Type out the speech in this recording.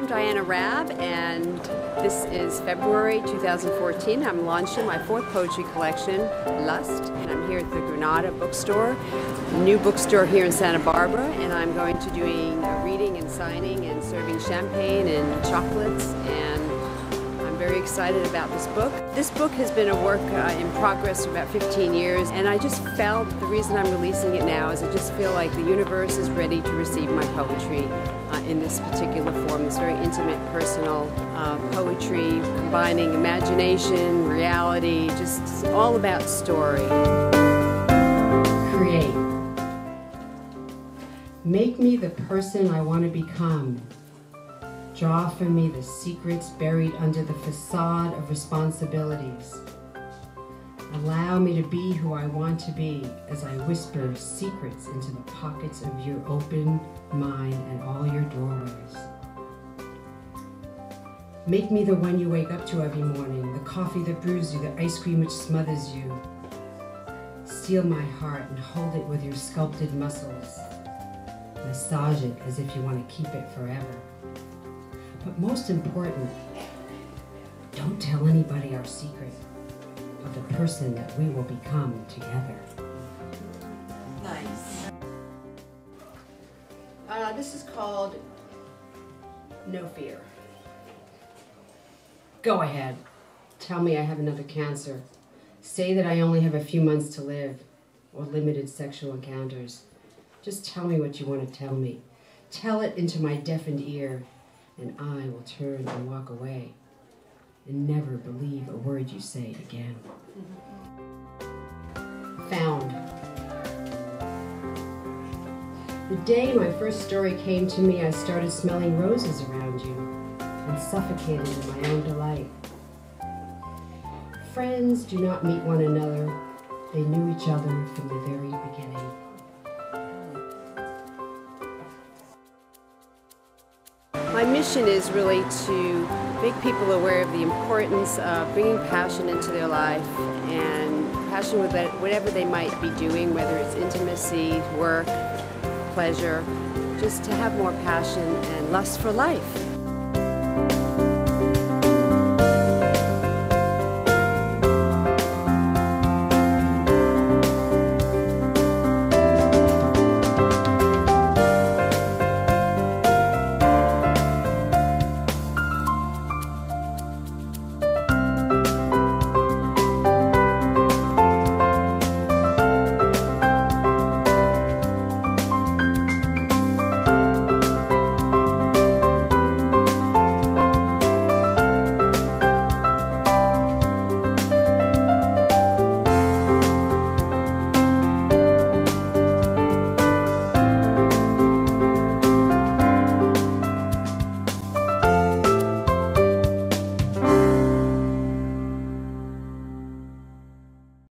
I'm Diana Raab, and this is February 2014. I'm launching my fourth poetry collection, Lust, and I'm here at the Granada bookstore, new bookstore here in Santa Barbara, and I'm going to doing a reading and signing and serving champagne and chocolates and I'm very excited about this book. This book has been a work uh, in progress for about 15 years, and I just felt the reason I'm releasing it now is I just feel like the universe is ready to receive my poetry in this particular form, this very intimate, personal uh, poetry, combining imagination, reality, just all about story. Create. Make me the person I want to become. Draw from me the secrets buried under the facade of responsibilities. Allow me to be who I want to be as I whisper secrets into the pockets of your open mind and all your doorways. Make me the one you wake up to every morning, the coffee that brews you, the ice cream which smothers you. Steal my heart and hold it with your sculpted muscles. Massage it as if you want to keep it forever. But most important, don't tell anybody our secret person that we will become together. Nice. Uh, this is called No Fear. Go ahead. Tell me I have another cancer. Say that I only have a few months to live or limited sexual encounters. Just tell me what you want to tell me. Tell it into my deafened ear and I will turn and walk away and never believe a word you say again. Found. The day my first story came to me, I started smelling roses around you and suffocated in my own delight. Friends do not meet one another, they knew each other from the very beginning. My mission is really to make people aware of the importance of bringing passion into their life and passion with whatever they might be doing, whether it's intimacy, work, pleasure, just to have more passion and lust for life.